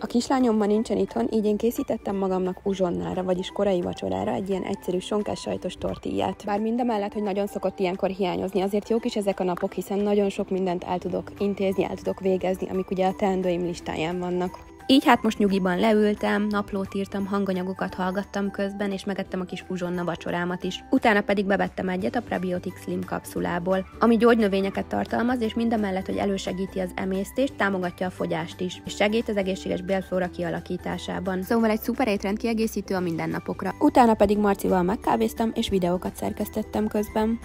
A kislányom ma nincsen itthon, így én készítettem magamnak uzsonnára, vagyis korai vacsorára egy ilyen egyszerű sonkás sajtos tortillát. Bár mindemellett, hogy nagyon szokott ilyenkor hiányozni, azért jók is ezek a napok, hiszen nagyon sok mindent el tudok intézni, el tudok végezni, amik ugye a teendőim listáján vannak. Így hát most nyugiban leültem, naplót írtam, hanganyagokat hallgattam közben, és megettem a kis uzsonna vacsorámat is. Utána pedig bevettem egyet a Prebiotic Slim kapszulából, ami gyógynövényeket tartalmaz, és mindemellett, hogy elősegíti az emésztést, támogatja a fogyást is, és segít az egészséges bélflóra kialakításában. Szóval egy szuper étrend kiegészítő a mindennapokra. Utána pedig Marcival megkávéztam, és videókat szerkesztettem közben.